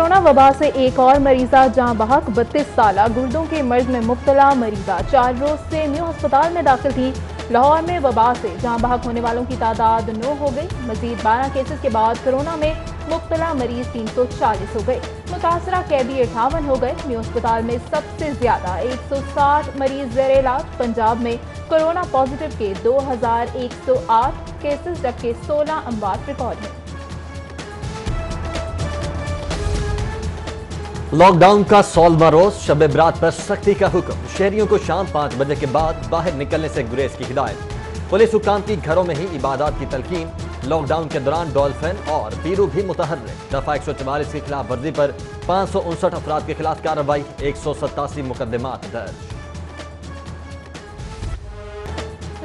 Corona وبا سے ایک اور مریضہ جہاں بحق، بتیس سالہ گردوں کے مرض میں مبتلا مریضہ۔ چار روز سے نیو ہسپتال میں داخل تھی۔ لاہور میں وبا سے جہاں بحق ہونے والوں کی تعداد نو ہو گئی۔ مزید بارہ کیسز کے بعد کرونا میں مبتلا مریض تین سو چالیس ہو گئے۔ متاثرہ قیدی اٹھاون ہو گئے۔ نیو ہسپتال میں سب سے زیادہ ایک سو ساٹھ مریض زیر علاج۔ پنجاب میں کرونا پازیٹو کے دو ہزار ایک سو آٹھ کیسز جبکہ سولہ اموات ریکارڈ ہیں۔ لاک ڈاؤن کا سولما روز شب برات پر سختی کا حکم۔ شہریوں کو شام پانچ بجے کے بعد باہر نکلنے سے گریز کی ہدایت۔ پولیس حکام کی گھروں میں ہی عبادات کی تلقین۔ لاک ڈاؤن کے دوران ڈولفن اور پیرو بھی متحرک۔ دفعہ ایک سو چوالیس کی خلاف ورزی پر پانچ سو انسٹھ افراد کے خلاف کارروائی۔ ایک سو ستاسی مقدمات درج۔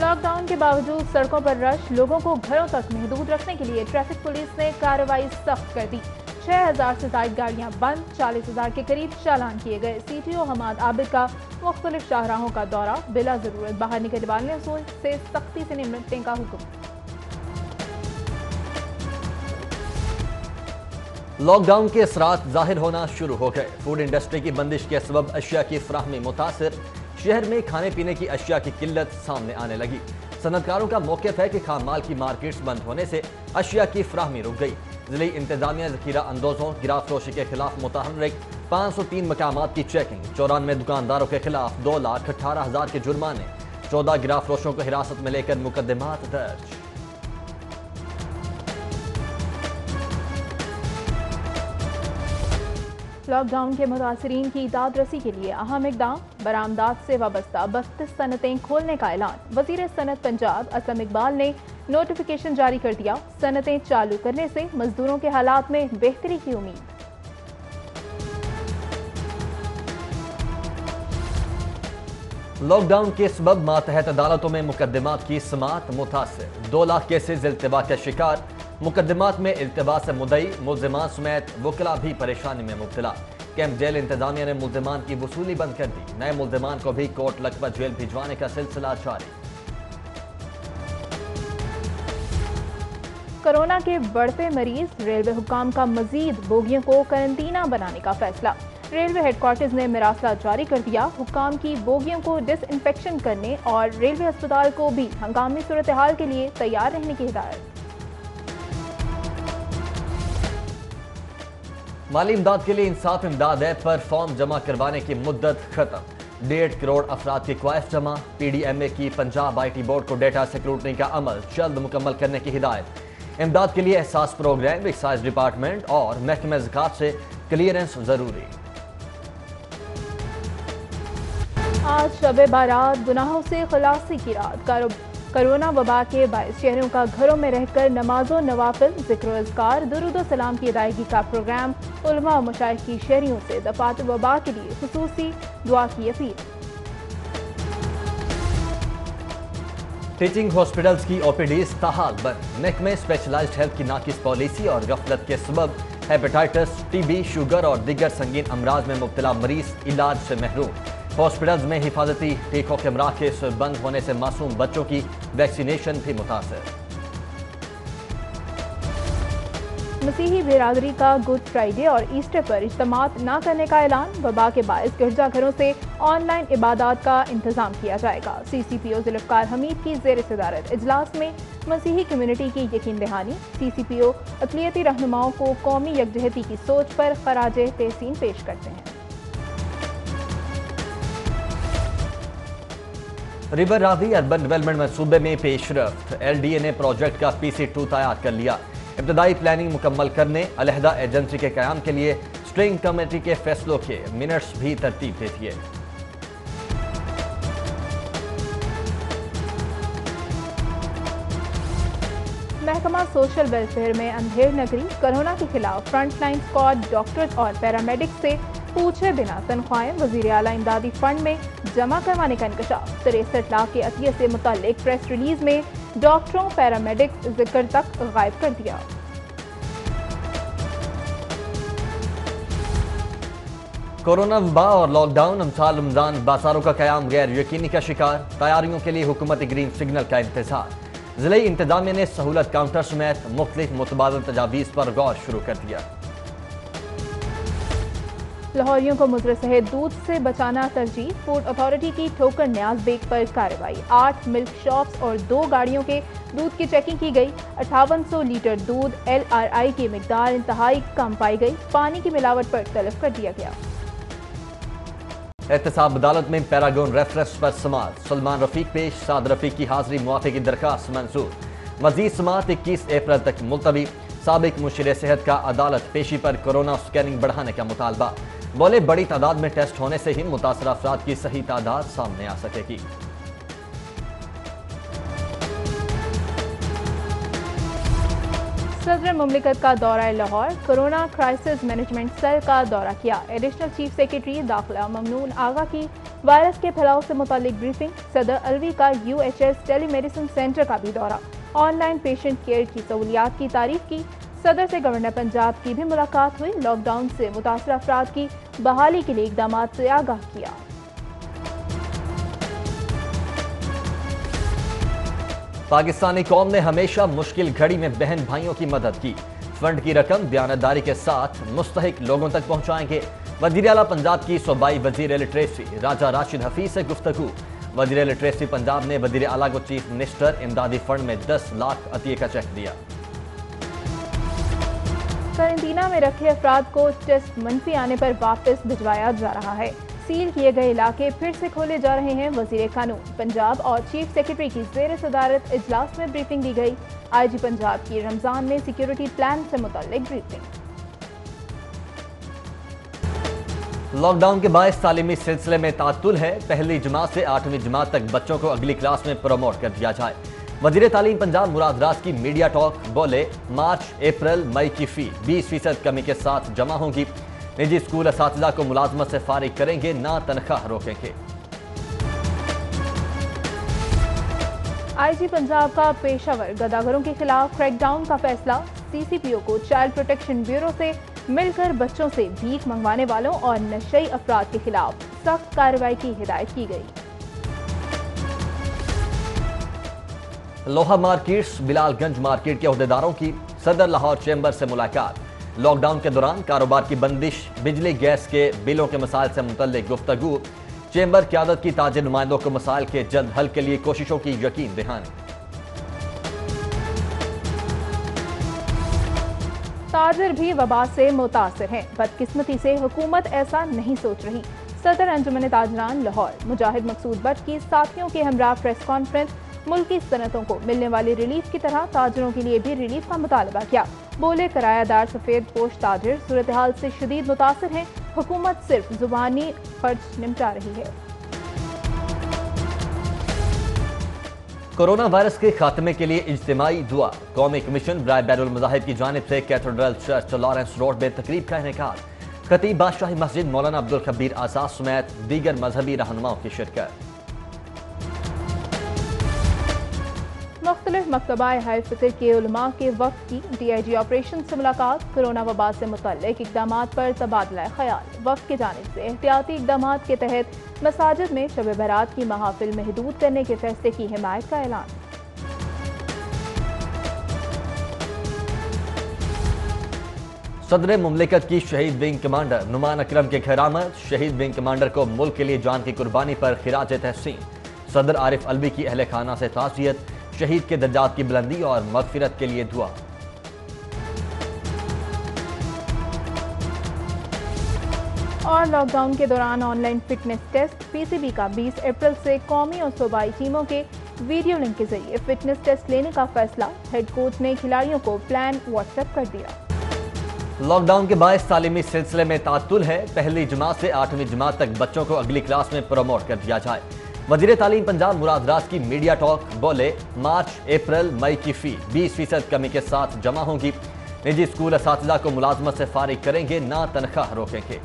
لاک ڈاؤن کے باوجود سڑکوں پر رش لوگوں کو گھروں تک محدود رکھنے کے لیے ٹریفک پولیس نے کارروائی سخت کر دی۔ چھ ہزار سے زائد گاڑیاں بند، چالیس ہزار کے قریب چالان کیے گئے۔ سی ٹی او حماد عابد کا مختلف شاہراہوں کا دورہ بلا ضرورت، باہر نکلنے والے سے سختی سے نمٹنے کا حکم۔ لاک ڈاؤن کے اثرات ظاہر ہونا شروع ہو گئے۔ فوڈ انڈسٹری کی بندش کے سبب اشیاء کی فراہمی متاثر۔ شہر میں کھانے پینے کی اشیاء کی قلت سامنے آنے لگی۔ صنعتکاروں کا موقف ہے کہ خام مال کی مارکیٹس بند ہونے سے اشیاء کی فراہمی رک گئی۔ ضلعی انتظامیہ ذخیرہ اندوزوں گراف فروشی کے خلاف متحرک پانچ سو تین مقامات کی چیکنگ چورانوے دکانداروں کے خلاف دو لاکھ اٹھارہ ہزار کے جرمانے، چودہ گراف فروشوں کو حراست میں لے کر مقدمات درج۔ لاک ڈاؤن کے متاثرین کی داد رسی کے لیے اہم اقدام، برآمدات سے وابستہ بتیس صنعتیں کھولنے کا اعلان۔ وزیر صنعت پنجاب اسلم اقبال نے نوٹیفیکیشن جاری کر دیا۔ صنعتیں چالو کرنے سے مزدوروں کے حالات میں بہتری کی امید۔ لاک ڈاؤن کے سبب ماتحت عدالتوں میں مقدمات کی سماعت متاثر۔ دو لاکھ کیسز التباہ کے شکار۔ مقدمات میں التباہ سے مدعی، ملزمان سمیت وکلا بھی پریشانی میں مبتلا۔ کیمپ جیل انتظامیہ نے ملزمان کی وصولی بند کر دی۔ نئے ملزمان کو بھی کوٹ لکبہ جیل بھیجوانے کا سلسلہ جاری۔ کرونا کے بڑھتے مریض، ریلوے حکام کا مزید بوگیوں کو کرنٹینہ بنانے کا فیصلہ۔ ریلوے ہیڈ کوارٹرز نے مراسلہ جاری کر دیا۔ حکام کی بوگیوں کو ڈس انفیکشن کرنے اور ریلوے اسپتال کو بھی ہنگامی صورتحال کے لیے تیار رہنے کی ہدایت۔ مالی امداد کے لیے انصاف امداد ایپ پر فارم جمع کروانے کی مدت ختم۔ ڈیڑھ کروڑ افراد کی کوائف جمع۔ پی ڈی ایم اے کی پنجاب آئی ٹی بورڈ کو ڈیٹا سیکورٹی کا عمل جلد مکمل کرنے کی ہدایت۔ امداد کے لیے احساس پروگرام، ایکسائز ڈپارٹمنٹ اور محکمہ زکات سے کلیئرنس ضروری۔ آج شب بارات گناہوں سے خلاصی کی رات۔ کرونا وبا کے باعث شہروں کا گھروں میں رہ کر نماز و نوافل، ذکر و اذکار، درود و سلام کی ادائیگی کا پروگرام علماء و مشاہد کی شہریوں سے دفات وبا کے لیے خصوصی دعا کی اپیل۔ ٹیچنگ ہاسپٹلز کی او پی ڈیز تاحال بند۔ محکمہ اسپیشلائزڈ ہیلتھ کی ناقص پالیسی اور غفلت کے سبب ہیپیٹائٹس ٹی بی، شوگر اور دیگر سنگین امراض میں مبتلا مریض علاج سے محروم۔ ہاسپٹلز میں حفاظتی ٹیکوں کے مراکز بند ہونے سے معصوم بچوں کی ویکسینیشن بھی متاثر۔ مسیحی برادری کا گڈ فرائیڈے اور ایسٹر پر اجتماعات نہ کرنے کا اعلان، وبا کے باعث گرجا گھروں سے آن لائن عبادات کا انتظام کیا جائے گا۔ سی سی پی او ذوالفقار حمید کی زیر صدارت اجلاس میں مسیحی کمیونٹی کی یقین دہانی۔ سی سی پی او اقلیتی رہنماؤں کو قومی یکجہتی کی سوچ پر خراج تحسین پیش کرتے ہیں۔ ریور راوی اربن ڈیولپمنٹ منصوبے میں پیش رفت۔ ایل ڈی اے نے پروجیکٹ کا پی سی ٹو تیار کر لیا۔ ابتدائی پلاننگ مکمل کرنے، علیحدہ ایجنسی کے قیام کے لیے سٹرنگ کمیٹی کے فیصلوں کے منٹس بھی ترتیب دے دیے۔ محکمہ سوشل ویلفیئر میں اندھیر نگری۔ کرونا کے خلاف فرنٹ لائن سکواڈ ڈاکٹر اور پیرامیڈک سے پوچھے بنا تنخواہیں، وزیر اعلیٰ امدادی فنڈ میں جمع کروانے کا انکشاف۔ تریسٹھ لاکھ کے عطیے سے متعلق پریس ریلیز میں ڈاکٹروں پیرامیڈک ذکر تک غائب کر دیا۔ کورونا وبا اور لاک ڈاؤن امسال رمضان بازاروں کا قیام، غیر یقینی کا شکار۔ تیاریوں کے لیے حکومت گرین سگنل کا انتظار۔ ضلعی انتظامیہ نے سہولت کاؤنٹر سمیت مختلف متبادل تجاویز پر غور شروع کر دیا۔ لاہوریوں کو مضر صحت دودھ سے بچانا ترجیح فوڈ اتھارٹی کی ٹھوکر نیاز بیگ پر کارروائی۔ آٹھ ملک شاپس اور دو گاڑیوں کے دودھ کی چیکنگ کی گئی۔ اٹھاون سو لیٹر دودھ ایل آر آئی کی مقدار انتہائی کم پائی گئی۔ پانی کی ملاوٹ پر طلب کر دیا گیا۔ احتساب عدالت میں پیراگون ریفرنس پر سماعت۔ سلمان رفیق پیش، سعد رفیق کی حاضری موافق کی درخواست منظور۔ مزید سماعت اکیس اپریل تک ملتوی۔ سابق مشیر صحت کا عدالت پیشی پر کرونا سکیننگ بڑھانے کا مطالبہ۔ بولے بڑی تعداد میں ٹیسٹ ہونے سے ہی متاثرہ افراد کی صحیح تعداد سامنے آ سکے گی۔ صدر مملکت کا دورہ Lahore, corona crisis management cell کا دورہ کیا۔ ایڈیشنل چیف سیکرٹری داخلہ ممنون آغا کی وائرس کے پھیلاؤ سے متعلق بریفنگ صدر الوی کا U H S telemedicine centre کا بھی دورہ۔ آن لائن پیشنٹ کیئر کی سہولیات کی تعریف کی۔ صدر سے گورنر پنجاب کی بھی ملاقات ہوئی۔ لاک ڈاؤن سے متاثرہ افراد کی بحالی کے لیے اقدامات سے آگاہ کیا۔ پاکستانی قوم نے ہمیشہ مشکل گھڑی میں بہن بھائیوں کی مدد کی۔ فنڈ کی رقم بیانداری کے ساتھ مستحق لوگوں تک پہنچائیں گے۔ وزیر اعلیٰ پنجاب کی صوبائی وزیر لٹریسی راجہ راشد حفیظ سے گفتگو۔ وزیر لٹریسی پنجاب نے وزیر اعلیٰ کو چیف منسٹر امدادی فنڈ میں دس لاکھ عطیے کا چیک دیا۔ کرنٹینہ میں رکھے افراد کو ٹیسٹ منفی آنے پر واپس بھجوایا جا رہا ہے۔ سیل کیے گئے علاقے پھر سے کھولے جا رہے ہیں۔ وزیر قانون، پنجاب اور چیف سیکرٹری کی زیر صدارت اجلاس میں بریفنگ دی گئی۔ آئی جی پنجاب کی رمضان میں سیکیورٹی پلان سے متعلق بریفنگ لاک ڈاؤن کے باعث تعلیمی سلسلے میں تعطل ہے۔ پہلی جماعت سے آٹھویں جماعت تک بچوں کو اگلی کلاس میں پروموٹ کر دیا جائے۔ وزیر تعلیم پنجاب مراد راز کی میڈیا ٹاک بولے، مارچ، اپریل، مئی کی فی، بیس فیصد کمی کے ساتھ جمع ہوں گی۔ نجی اسکول اساتذہ کو ملازمت سے فارغ کریں گے، نہ تنخواہ روکیں گے۔ آئی جی پنجاب کا پیشہ ور، گداگروں کے خلاف کریک ڈاؤن کا فیصلہ۔ سی سی پی او کو چائلڈ پروٹیکشن بیورو سے مل کر بچوں سے بھیک منگوانے والوں اور نشئی افراد کے خلاف سخت کارروائی کی ہدایت کی گئی۔ لوہا مارکیٹس، بلال گنج مارکیٹ کے عہدیداروں کی صدر لاہور چیمبر سے ملاقات۔ لاک ڈاؤن کے دوران کاروبار کی بندش، بجلی، گیس کے بلوں کے مسائل سے متعلق گفتگو۔ چیمبر قیادت کی تاجر نمائندوں کو مسائل کے جلد حل کے لیے کوششوں کی یقین دہانی۔ تاجر بھی وبا سے متاثر ہیں، بدقسمتی سے حکومت ایسا نہیں سوچ رہی۔ صدر انجمن تاجران لاہور، مجاہد مقصود بٹ کی ساتھیوں کے ہمراہ پریس کانفرنس ملکی صنعتوں کو ملنے والی ریلیف کی طرح تاجروں کے لیے بھی ریلیف کا مطالبہ کیا۔ بولے کرایہ دار سفید پوش تاجر صورتحال سے شدید متاثر ہیں۔ حکومت صرف زبانی خرچ نمٹا رہی ہے۔ کرونا وائرس کے خاتمے کے لیے اجتماعی دعا۔ قومی کمیشن برائے بین المذاہب کی جانب سے کیتھیڈرل چرچ لارنس روڈ میں تقریب کا انعقاد خطیب بادشاہی مسجد مولانا عبدالخبیر آزاد سمیت دیگر مذہبی رہنماؤں کی شرکت۔ مختلف مکتبہ ہائی فکر کے علماء کے وقت کی ڈی آئی جی آپریشن سے ملاقات، کرونا وبا سے متعلق اقدامات پر تبادلہ خیال۔ وقت کی جانب سے احتیاطی اقدامات کے تحت مساجد میں شب برات کی محافل محدود کرنے کے فیصلے کی حمایت کا اعلان۔ صدر مملکت کی شہید ونگ کمانڈر نمان اکرم کے گھر آمد۔ شہید ونگ کمانڈر کو ملک کے لیے جان کی قربانی پر خراج تحسین۔ صدر عارف الوی کی اہل خانہ سے تعزیت۔ شہید کے درجات کی بلندی اور مغفرت کے لیے دعا۔ اور لاک ڈاؤن کے دوران online fitness test P C B کا بیس اپریل سے قومی اور صوبائی ٹیموں کے ویڈیو لنک کے ذریعے فٹنس ٹیسٹ لینے کا فیصلہ۔ ہیڈ کوچ نے کھلاڑیوں کو پلان واٹس ایپ کر دیا۔ لاک ڈاؤن کے باعث تعلیمی سلسلے میں تعطل ہے۔ پہلی جماعت سے آٹھویں جماعت تک بچوں کو اگلی کلاس میں پروموٹ کر دیا جائے۔ وزیر تعلیم پنجاب مراد راز کی میڈیا ٹاک بولے، مارچ، اپریل، مئی کی فی، بیس فیصد کمی کے ساتھ جمع ہوں گی۔ نجی اسکول اساتذہ کو ملازمت سے فارغ کریں گے، نہ تنخواہ روکیں گے۔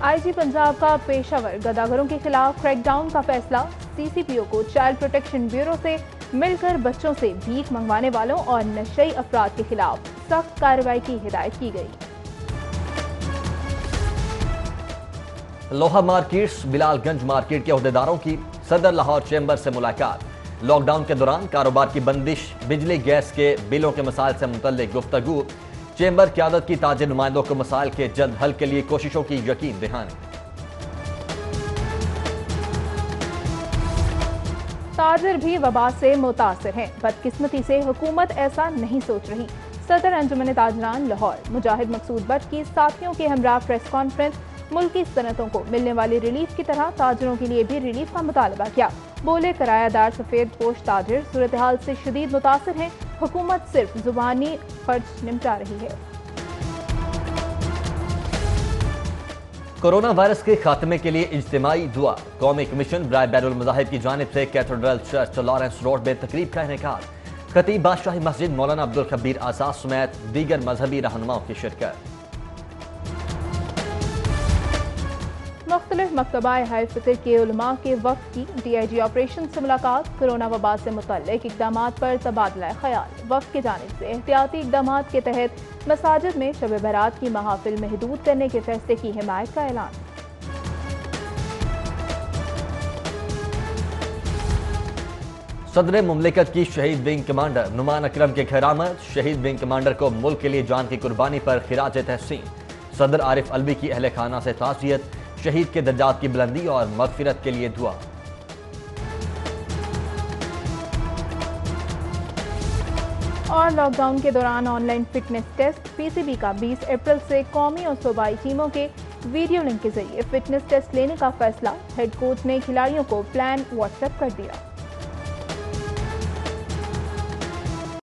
آئی جی پنجاب کا پیشہ ور، گداگروں کے خلاف کریک ڈاؤن کا فیصلہ۔ سی سی پی او کو چائلڈ پروٹیکشن بیورو سے مل کر بچوں سے بھیک منگوانے والوں اور نشئی افراد کے خلاف سخت کارروائی کی ہدایت کی گئی۔ لوہا مارکیٹس، بلال گنج مارکیٹ کے عہدیداروں کی صدر لاہور چیمبر سے ملاقات۔ لاک ڈاؤن کے دوران کاروبار کی بندش، بجلی، گیس کے بلوں کے مسائل سے متعلق گفتگو۔ چیمبر قیادت کی تاجر نمائندوں کو مسائل کے جلد حل کے لیے کوششوں کی یقین دہانی۔ تاجر بھی وبا سے متاثر ہیں، بدقسمتی سے حکومت ایسا نہیں سوچ رہی۔ صدر انجمن تاجران لاہور، مجاہد مقصود بٹ کی ساتھیوں کے ہمراہ پریس کانفرنس ملکی صنعتوں کو ملنے والی ریلیف کی طرح تاجروں کے لیے بھی ریلیف کا مطالبہ کیا۔ بولے کرایہ دار سفید پوش تاجر صورتحال سے شدید متاثر ہیں۔ حکومت صرف زبانی خرچ نمٹا رہی ہے۔ کرونا وائرس کے خاتمے کے لیے اجتماعی دعا۔ قومی کمیشن برائے بین المذاہب کی جانب سے کیتھیڈرل چرچ لارنس روڈ میں تقریب کا انعقاد۔ خطیب بادشاہی مسجد مولانا عبدالخبیر آزاد سمیت دیگر مذہبی رہنماؤں کی شرکت۔ مختلف مکتبہ ہائی فطر کے علماء کے وقت کی ڈی آئی جی آپریشن سے ملاقات کرونا وبا سے متعلق اقدامات پر تبادلہ خیال۔ وقت کی جانب سے احتیاطی اقدامات کے تحت مساجد میں شب برات کی محافل محدود کرنے کے فیصلے کی حمایت کا اعلان۔ صدر مملکت کی شہید ونگ کمانڈر نمان اکرم کے گھر آمد۔ شہید ونگ کمانڈر کو ملک کے لیے جان کی قربانی پر خراج تحسین۔ صدر عارف الوی کی اہل خانہ سے تعزیت۔ شہید کے درجات کی بلندی اور مغفرت کے لیے دعا۔ اور لاک ڈاؤن کے دوران online fitness test P C B کا بیس اپریل سے قومی اور صوبائی ٹیموں کے ویڈیو لنک کے ذریعے فٹنس ٹیسٹ لینے کا فیصلہ۔ ہیڈ کوچ نے کھلاڑیوں کو پلان واٹس ایپ کر دیا۔